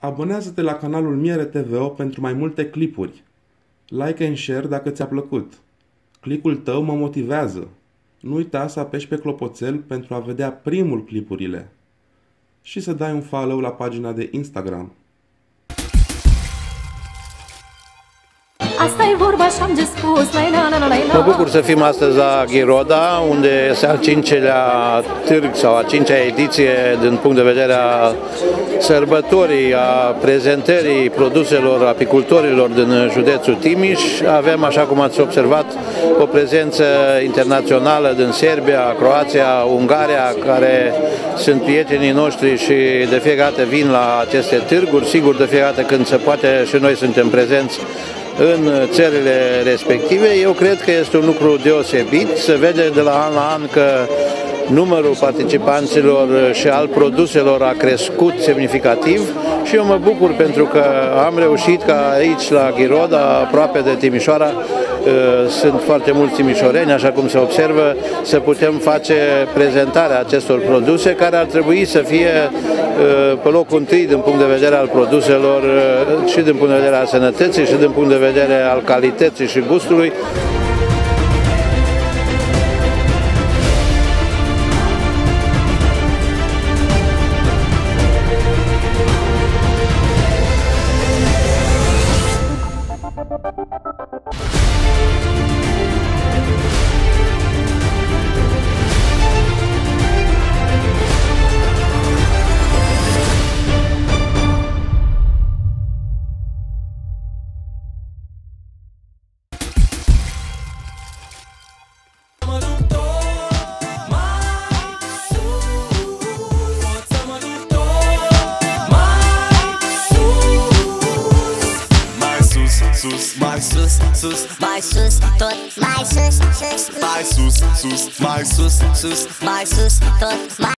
Abonează-te la canalul Miere TVO pentru mai multe clipuri. Like and share dacă ți-a plăcut. Clicul tău mă motivează. Nu uita să apeși pe clopoțel pentru a vedea primul clipurile. Și să dai un follow la pagina de Instagram. Asta e vorba și am de spus la la la la Mă bucur să fim astăzi la Ghiroda, unde este al cincelea târg sau a cincea ediție din punct de vedere a sărbătorii, a prezentării produselor apicultorilor din județul Timiș. Avem, așa cum ați observat, o prezență internațională din Serbia, Croația, Ungaria, care sunt prietenii noștri și de fiecare dată vin la aceste târguri. Sigur, de fiecare dată când se poate și noi suntem prezenți în țările respective. Eu cred că este un lucru deosebit. Se vede de la an la an că numărul participanților și al produselor a crescut semnificativ și eu mă bucur pentru că am reușit ca aici la Ghiroda, aproape de Timișoara, uh, sunt foarte mulți timișoreni, așa cum se observă, să putem face prezentarea acestor produse care ar trebui să fie uh, pe locul întâi din punct de vedere al produselor uh, și din punct de vedere al sănătății și din punct de vedere al calității și gustului. Mai sus, sus, mai sus, tot. Mai sus, sus, mai sus, sus, mai sus, sus, mai sus, tot. Mai